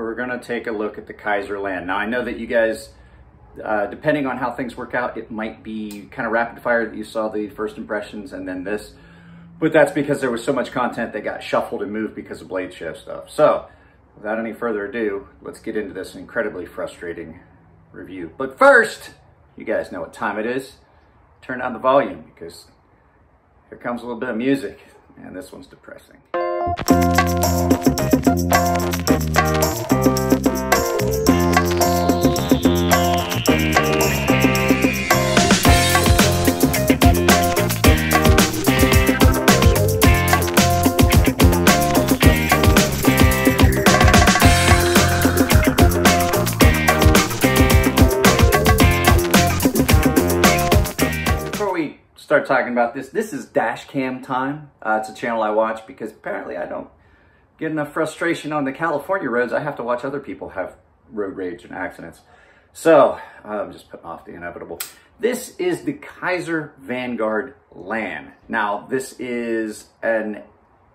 we're gonna take a look at the Kizer Lan. Now I know that you guys, uh, depending on how things work out, it might be kind of rapid fire that you saw the first impressions and then this, but that's because there was so much content that got shuffled and moved because of blade shift stuff. So without any further ado, let's get into this incredibly frustrating review. But first, you guys know what time it is. Turn down the volume because here comes a little bit of music and this one's depressing. Before we start talking about this, this is dash cam time. Uh, it's a channel I watch because apparently I don't get enough frustration on the California roads. I have to watch other people have road rage and accidents. So I'm just putting off the inevitable. This is the Kizer Vanguard Lan. Now this is an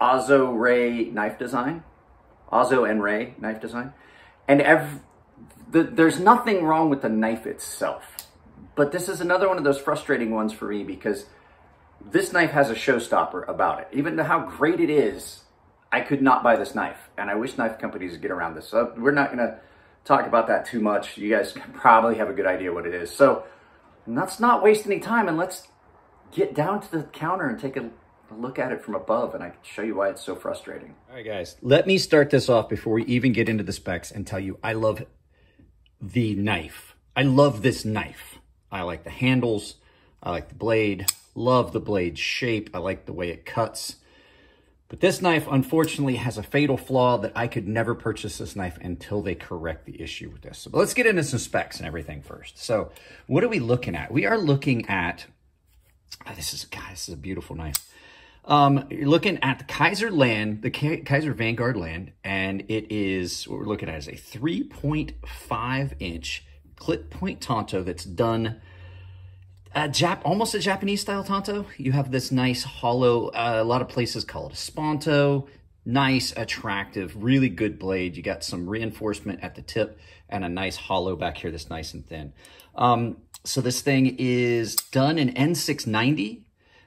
Azo Ray knife design, Azo and Ray knife design, and the, there's nothing wrong with the knife itself. But this is another one of those frustrating ones for me because this knife has a showstopper about it. Even though how great it is, I could not buy this knife. And I wish knife companies would get around this. So we're not going to talk about that too much. You guys probably have a good idea what it is. So let's not waste any time and let's get down to the counter and take a look at it from above and I can show you why it's so frustrating. All right, guys, let me start this off before we even get into the specs and tell you I love the knife. I love this knife. I like the handles. I like the blade. Love the blade shape. I like the way it cuts. But this knife, unfortunately, has a fatal flaw that I could never purchase this knife until they correct the issue with this. So let's get into some specs and everything first. So what are we looking at? We are looking at, oh, this is, God, this is a beautiful knife. Um, you're looking at the Kizer Lan, the K Kizer Vanguard Lan, and it is, what we're looking at is a 3.5 inch clip point Tanto that's done a Jap, almost a Japanese style Tanto. You have this nice hollow, uh, a lot of places call it a Spanto, nice, attractive, really good blade. You got some reinforcement at the tip and a nice hollow back here that's nice and thin. Um, so this thing is done in N690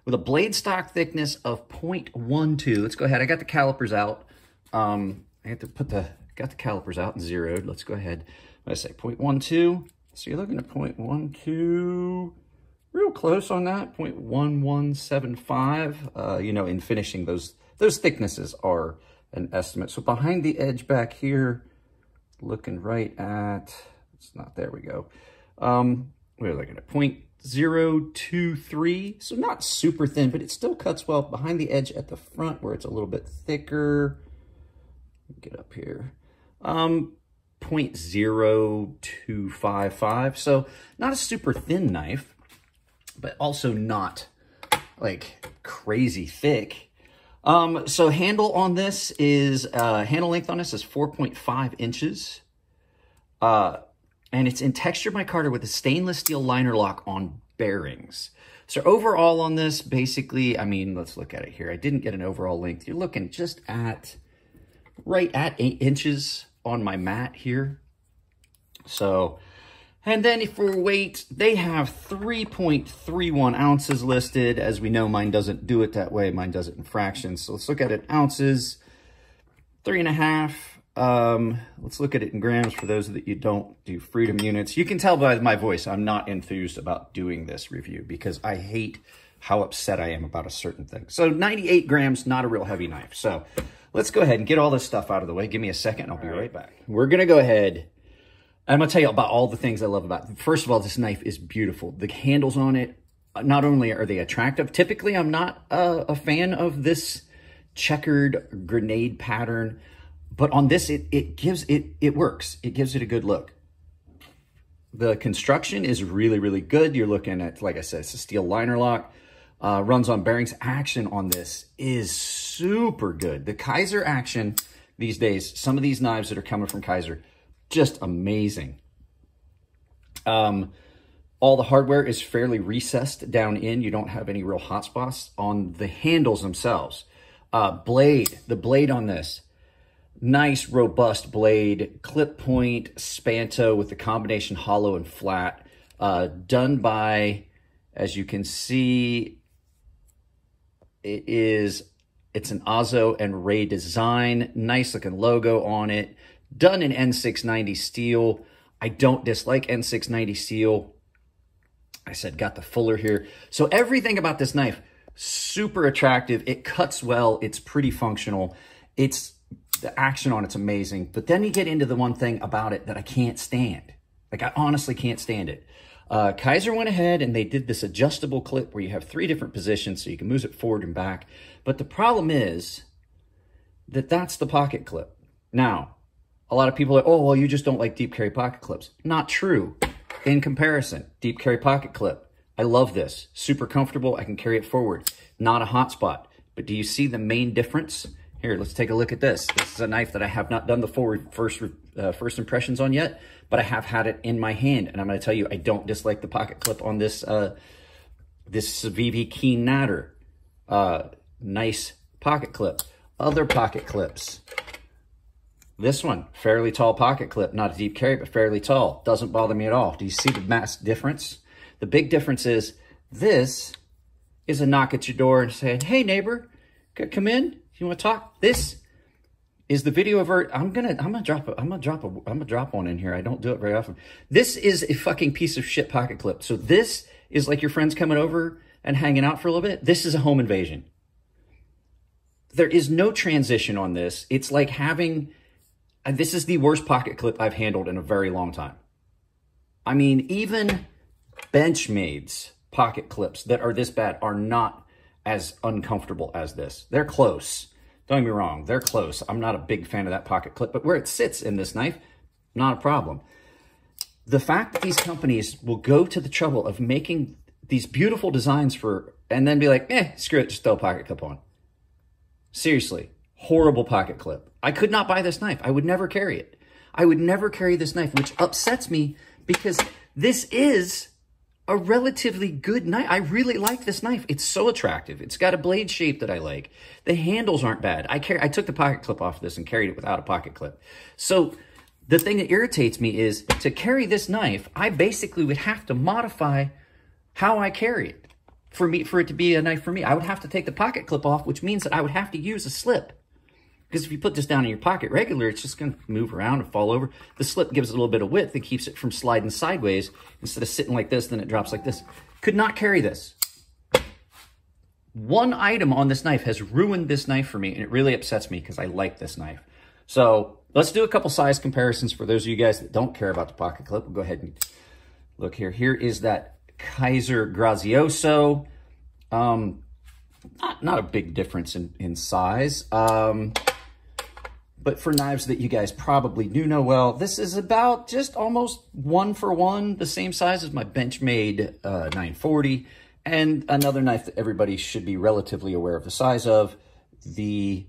with a blade stock thickness of 0.12. Let's go ahead. I got the calipers out. Um, I have to put the, got the calipers out and zeroed. Let's go ahead. I say 0.12. So you're looking at 0.12, real close on that, 0.1175. Uh, you know, in finishing, those, those thicknesses are an estimate. So behind the edge back here, looking right at, it's not, there we go. Um, we're looking at 0.023, so not super thin, but it still cuts well behind the edge at the front where it's a little bit thicker. Get up here. Um, 0.0255. So not a super thin knife, but also not like crazy thick. Um, so handle on this is, uh, handle length on this is 4.5 inches. Uh, and it's in texture micarta with a stainless steel liner lock on bearings. So overall on this, basically, I mean, let's look at it here. I didn't get an overall length. You're looking just at, right at eight inches on my mat here. So, and then for weight, they have 3.31 ounces listed. As we know, mine doesn't do it that way. Mine does it in fractions. So let's look at it ounces, three and a half. Um, let's look at it in grams for those that you don't do freedom units. You can tell by my voice, I'm not enthused about doing this review because I hate how upset I am about a certain thing. So 98 grams, not a real heavy knife. So let's go ahead and get all this stuff out of the way. Give me a second. I'll be right. right back. We're going to go ahead. I'm going to tell you about all the things I love about it. First of all, this knife is beautiful. The handles on it, not only are they attractive, typically I'm not a, a fan of this checkered grenade pattern, but on this, it, it gives it, it works. It gives it a good look. The construction is really, really good. You're looking at, like I said, it's a steel liner lock. Uh, runs on bearings. Action on this is super good. The Kizer action these days, some of these knives that are coming from Kizer, just amazing. Um, all the hardware is fairly recessed down in. You don't have any real hot spots on the handles themselves. Uh, blade, the blade on this, nice, robust blade, clip point, Spanto with the combination hollow and flat, uh, done by, as you can see, it is, it's an Azo and Ray design, nice looking logo on it, done in N690 steel. I don't dislike N690 steel. I said, got the fuller here. So everything about this knife, super attractive. It cuts well. It's pretty functional. It's the action on it's amazing. But then you get into the one thing about it that I can't stand. Like I honestly can't stand it. Uh, Kizer went ahead and they did this adjustable clip where you have three different positions so you can move it forward and back. But the problem is that that's the pocket clip. Now, a lot of people are, oh, well, you just don't like deep carry pocket clips. Not true. In comparison, deep carry pocket clip. I love this. Super comfortable. I can carry it forward. Not a hot spot. But do you see the main difference? Here, let's take a look at this. This is a knife that I have not done the full first, uh, first impressions on yet, but I have had it in my hand. And I'm going to tell you, I don't dislike the pocket clip on this, uh, this Civivi Keen Natter. Uh, nice pocket clip. Other pocket clips. This one, fairly tall pocket clip, not a deep carry, but fairly tall. Doesn't bother me at all. Do you see the mass difference? The big difference is this is a knock at your door and saying, hey, neighbor, come in. You want to talk? This is the video of her. I'm gonna, I'm gonna drop, a, I'm gonna drop, a, I'm gonna drop one in here. I don't do it very often. This is a fucking piece of shit pocket clip. So this is like your friends coming over and hanging out for a little bit. This is a home invasion. There is no transition on this. It's like having this is the worst pocket clip I've handled in a very long time. I mean, even Benchmade's pocket clips that are this bad are not as uncomfortable as this. They're close. Don't get me wrong, they're close. I'm not a big fan of that pocket clip, but where it sits in this knife, not a problem. The fact that these companies will go to the trouble of making these beautiful designs for, and then be like, eh, screw it, just throw a pocket clip on. Seriously, horrible pocket clip. I could not buy this knife. I would never carry it. I would never carry this knife, which upsets me because this is a relatively good knife. I really like this knife. It's so attractive. It's got a blade shape that I like. The handles aren't bad. I carry, I took the pocket clip off this and carried it without a pocket clip. So the thing that irritates me is to carry this knife, I basically would have to modify how I carry it for me, for it to be a knife for me. I would have to take the pocket clip off, which means that I would have to use a slip. Because if you put this down in your pocket regular, it's just going to move around and fall over. The slip gives it a little bit of width. It keeps it from sliding sideways. Instead of sitting like this, then it drops like this. Could not carry this. One item on this knife has ruined this knife for me, and it really upsets me because I like this knife. So let's do a couple size comparisons for those of you guys that don't care about the pocket clip. We'll go ahead and look here. Here is that Kizer Grazioso. Um, not, not a big difference in, in size. Um, but for knives that you guys probably do know well, this is about just almost one for one, the same size as my Benchmade uh, 940. And another knife that everybody should be relatively aware of the size of, the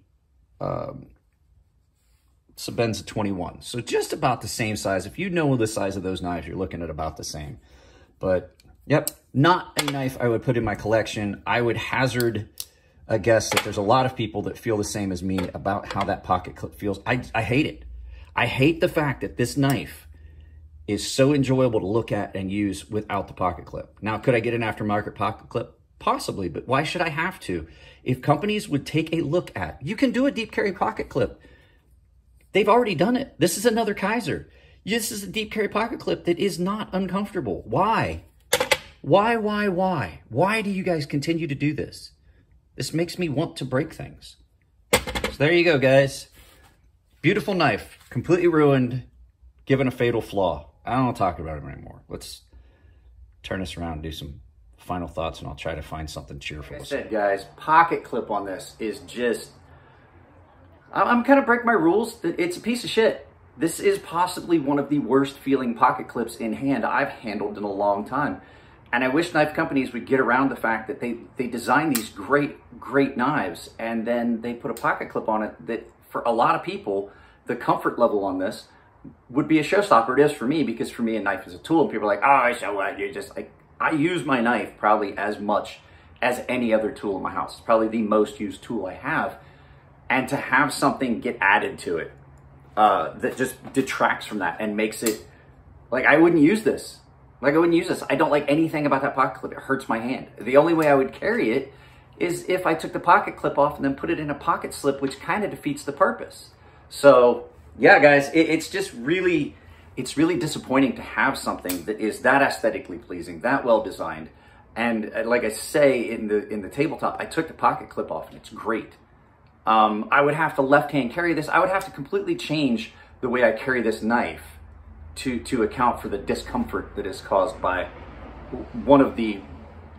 um, Sebenza 21. So just about the same size. If you know the size of those knives, you're looking at about the same. But, yep, not a knife I would put in my collection. I would hazard a guess that there's a lot of people that feel the same as me about how that pocket clip feels. I, I hate it. I hate the fact that this knife is so enjoyable to look at and use without the pocket clip. Now, could I get an aftermarket pocket clip? Possibly, but why should I have to? If companies would take a look at, you can do a deep carry pocket clip. They've already done it. This is another Kizer. This is a deep carry pocket clip that is not uncomfortable. Why? Why, why, why? Why do you guys continue to do this? This makes me want to break things. So there you go, guys. Beautiful knife, completely ruined, given a fatal flaw. I don't want to talk about it anymore. Let's turn this around and do some final thoughts, and I'll try to find something cheerful. Like I said, guys, pocket clip on this is just... I'm kind of breaking my rules. It's a piece of shit. This is possibly one of the worst feeling pocket clips in hand I've handled in a long time. And I wish knife companies would get around the fact that they, they design these great, great knives and then they put a pocket clip on it that for a lot of people, the comfort level on this would be a showstopper. It is for me because for me, a knife is a tool. And people are like, oh, so what? You're just like, I use my knife probably as much as any other tool in my house. It's probably the most used tool I have. and to have something get added to it uh, that just detracts from that and makes it like I wouldn't use this. I wouldn't use this. I don't like anything about that pocket clip. It hurts my hand. The only way I would carry it is if I took the pocket clip off and then put it in a pocket slip, which kind of defeats the purpose. So yeah, guys, it, it's just really, it's really disappointing to have something that is that aesthetically pleasing, that well designed. And uh, like I say in the in the tabletop, I took the pocket clip off and it's great. Um, I would have to left hand carry this. I would have to completely change the way I carry this knife to to account for the discomfort that is caused by one of the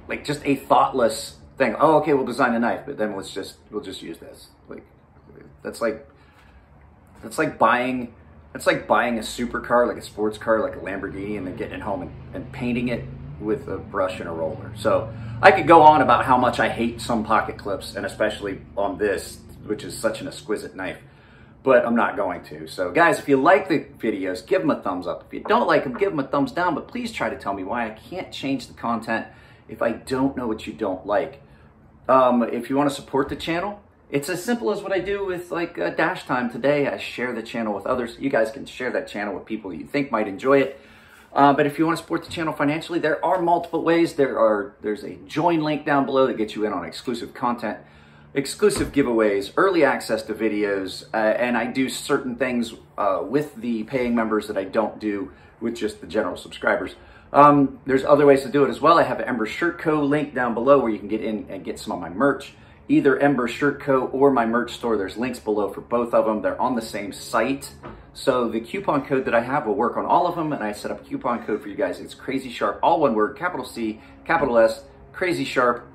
like just a thoughtless thing. Oh, okay, we'll design a knife, but then let's just we'll just use this. Like that's like that's like buying that's like buying a supercar, like a sports car, like a Lamborghini, and then getting it home and, and painting it with a brush and a roller. So I could go on about how much I hate some pocket clips, and especially on this, which is such an exquisite knife, but I'm not going to. So guys, if you like the videos, give them a thumbs up. If you don't like them, give them a thumbs down, but please try to tell me why I can't change the content if I don't know what you don't like. Um, if you want to support the channel, it's as simple as what I do with like uh, Dash Time today. I share the channel with others. You guys can share that channel with people you think might enjoy it. Uh, but if you want to support the channel financially, there are multiple ways. There are there's a join link down below that gets you in on exclusive content, exclusive giveaways, early access to videos, uh, and I do certain things uh, with the paying members that I don't do with just the general subscribers. Um, there's other ways to do it as well. I have an Ember Shirt Co. link down below where you can get in and get some of my merch either Ember Shirt Co. or my merch store. There's links below for both of them. They're on the same site. So the coupon code that I have will work on all of them, and I set up a coupon code for you guys. It's Crazy Sharp, all one word, capital C, capital S, Crazy Sharp,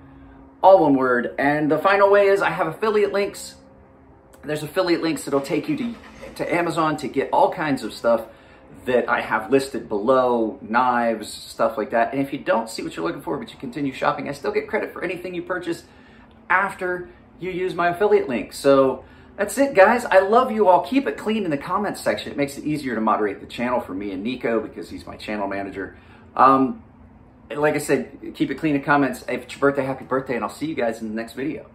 all one word. And the final way is I have affiliate links. There's affiliate links that'll take you to, to Amazon to get all kinds of stuff that I have listed below, knives, stuff like that. And if you don't see what you're looking for, but you continue shopping, I still get credit for anything you purchase after you use my affiliate link. So that's it, guys. I love you all. Keep it clean in the comments section. It makes it easier to moderate the channel for me and Nico because he's my channel manager. Um, like I said, keep it clean in comments. If it's your birthday, happy birthday, and I'll see you guys in the next video.